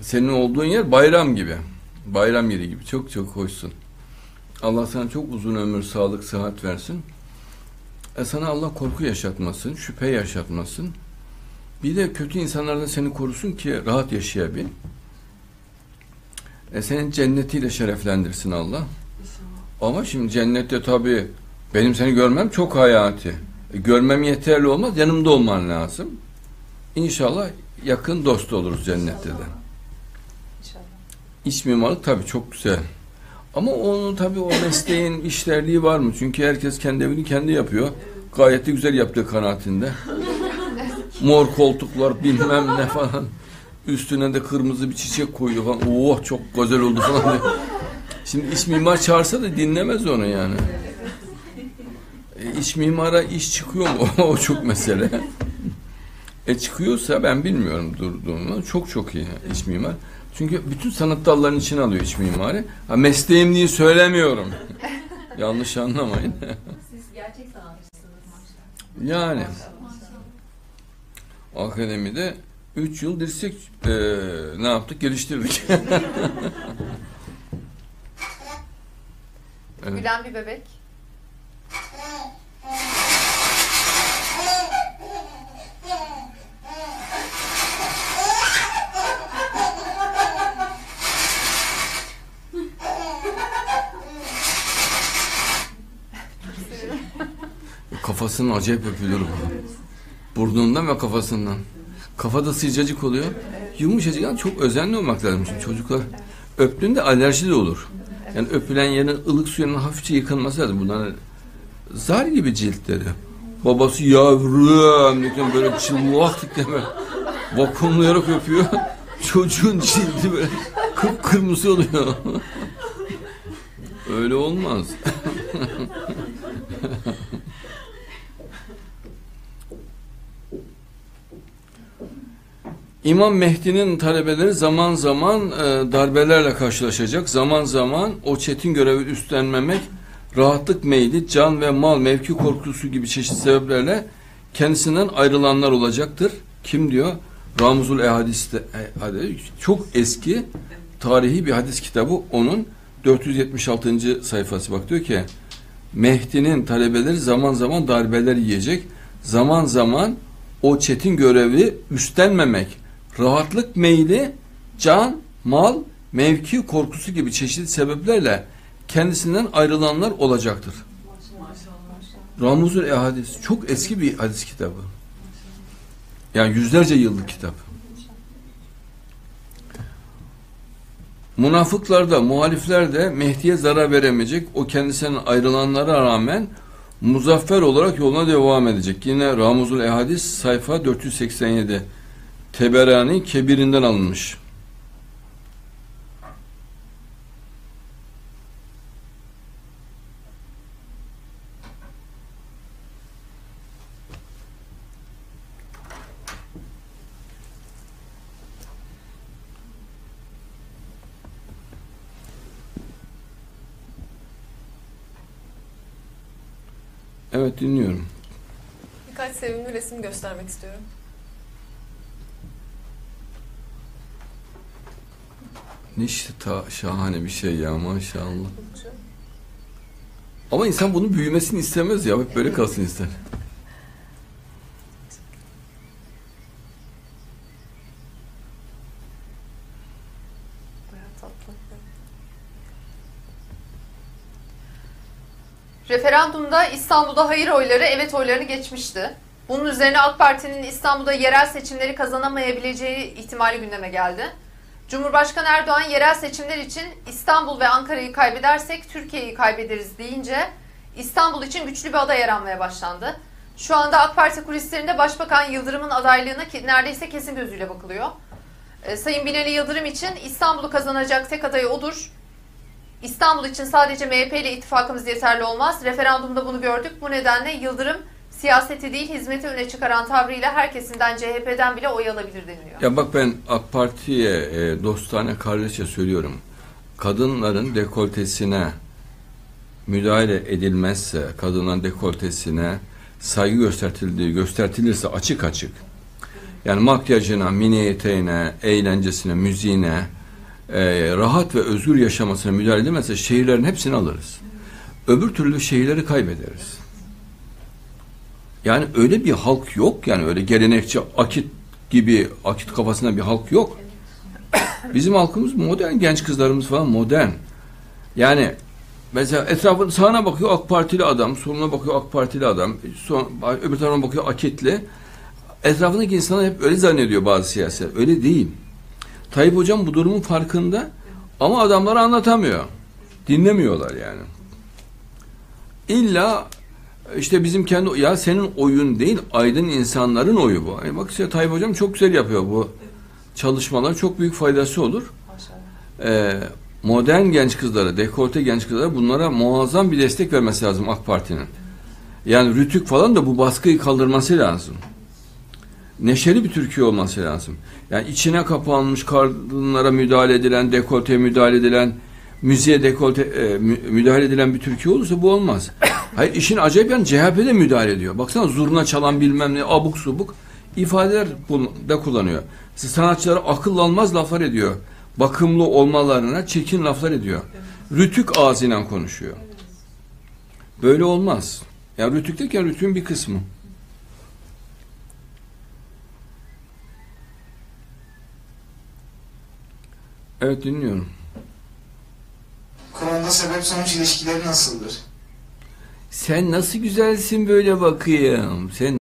Senin olduğun yer bayram gibi. Bayram yeri gibi. Çok çok hoşsun. Allah sana çok uzun ömür, sağlık, sıhhat versin. E sana Allah korku yaşatmasın, şüphe yaşatmasın. Bir de kötü insanlardan seni korusun ki rahat yaşayabil. E senin cennetiyle şereflendirsin Allah. Ama şimdi cennette tabii benim seni görmem çok hayati. E, görmem yeterli olmaz, yanımda olman lazım. İnşallah yakın dost oluruz cennette de. İç mimarlık tabii çok güzel. Ama onun tabii o mesleğin işlerliği var mı? Çünkü herkes kendi evini kendi yapıyor. Gayet de güzel yaptığı kanaatinde. Mor koltuklar bilmem ne falan. Üstüne de kırmızı bir çiçek koyuyor falan. Oh çok güzel oldu falan diyor. Şimdi iç mimar çağırsa da dinlemez onu yani. E, iç mimara iş çıkıyor mu? o çok mesele. E çıkıyorsa ben bilmiyorum durduğumu. Çok çok iyi iç mimar. Çünkü bütün sanat dallarının içine alıyor iç mimari. Ha, mesleğim diye söylemiyorum. Yanlış anlamayın. Siz gerçek sanatçısınız maşallah. yani akademide 3 yıl dirsek e, ne yaptık? Geliştirdik. evet. Gülen bir bebek. Kafasının acayip öpülür bu. Burnundan ve kafasından. Kafada sıcacık oluyor. Yumuşacık yani çok özenli olmak lazım. Çünkü çocuklar öptüğünde alerji de olur. Yani öpülen yerin ılık suyunun hafifçe yıkanması lazım. Bunlar zar gibi ciltleri. Babası yavrum diye böyle çılvak tikleme. Vakumlayarak öpüyor. Çocuğun cildi böyle kıpkırmızı oluyor. Öyle olmaz. İmam Mehdi'nin talebeleri zaman zaman e, darbelerle karşılaşacak. Zaman zaman o çetin görevi üstlenmemek, rahatlık meyli, can ve mal, mevki korkusu gibi çeşitli sebeplerle kendisinden ayrılanlar olacaktır. Kim diyor? Ramuzul Ehadis'te e, çok eski tarihi bir hadis kitabı. Onun 476. sayfası bak diyor ki Mehdi'nin talebeleri zaman zaman darbeler yiyecek. Zaman zaman o çetin görevi üstlenmemek, rahatlık meyli, can, mal, mevki korkusu gibi çeşitli sebeplerle kendisinden ayrılanlar olacaktır. Ramuzul Ehadis çok eski bir hadis kitabı. Yani yüzlerce yıllık kitap. Münafıklar da, muhalifler de Mehdi'ye zarar veremeyecek. O kendisinden ayrılanlara rağmen muzaffer olarak yoluna devam edecek. Yine Ramuzul Ehadis sayfa 487. Teberani Kebir'inden alınmış. Evet dinliyorum. Birkaç sevimli resim göstermek istiyorum. Ne işte ta şahane bir şey ya maşallah. Ama insan bunun büyümesini istemez ya. Hep böyle kalsın ister. Referandumda İstanbul'da hayır oyları evet oylarını geçmişti. Bunun üzerine AK Parti'nin İstanbul'da yerel seçimleri kazanamayabileceği ihtimali gündeme geldi. Cumhurbaşkanı Erdoğan yerel seçimler için İstanbul ve Ankara'yı kaybedersek Türkiye'yi kaybederiz deyince İstanbul için güçlü bir aday aranmaya başlandı. Şu anda AK Parti kulislerinde Başbakan Yıldırım'ın adaylığına neredeyse kesin gözüyle bakılıyor. E, Sayın Binali Yıldırım için İstanbul'u kazanacak tek aday odur. İstanbul için sadece MHP ile ittifakımız yeterli olmaz. Referandumda bunu gördük. Bu nedenle Yıldırım siyaseti değil hizmeti öne çıkaran tavrıyla herkesinden CHP'den bile oy alabilir deniliyor. Ya bak ben AK Parti'ye e, dostane kardeşçe söylüyorum. Kadınların dekoltesine müdahale edilmezse, kadınların dekoltesine saygı göstertildiği göstertilirse açık açık Yani makyajına, mini eteğine, eğlencesine, müziğine, e, rahat ve özgür yaşamasına müdahale edilmezse şehirlerin hepsini alırız. Öbür türlü şehirleri kaybederiz. Yani öyle bir halk yok yani öyle gelenekçi akit gibi akit kafasında bir halk yok. Bizim halkımız modern, genç kızlarımız falan modern. Yani mesela etrafın sağına bakıyor AK Partili adam, soluna bakıyor AK Partili adam, son, öbür tarafa bakıyor akitli. Etrafındaki insanlar hep öyle zannediyor bazı siyasetler. Öyle değil. Tayyip Hocam bu durumun farkında ama adamlara anlatamıyor. Dinlemiyorlar yani. İlla işte bizim kendi ya senin oyun değil aydın insanların oyu bu. Yani bak işte Tayyip Hocam çok güzel yapıyor bu çalışmalar. Çok büyük faydası olur. Ee, modern genç kızlara, dekolte genç kızlara bunlara muazzam bir destek vermesi lazım AK Parti'nin. Yani Rütük falan da bu baskıyı kaldırması lazım. Neşeli bir Türkiye olması lazım. Yani içine kapanmış kadınlara müdahale edilen, dekolteye müdahale edilen, müziğe dekolte e, mü- müdahale edilen bir Türkiye olursa bu olmaz. Hayır işin acayip yani CHP de müdahale ediyor. Baksana zurna çalan bilmem ne abuk subuk ifadeler da kullanıyor. Sanatçılara akıl almaz laflar ediyor. Bakımlı olmalarına çirkin laflar ediyor. Rütük ağzıyla konuşuyor. Böyle olmaz. Ya rütük derken bir kısmı. Evet dinliyorum. Kur'an'da sebep sonuç ilişkileri nasıldır? Sen nasıl güzelsin böyle bakayım. Sen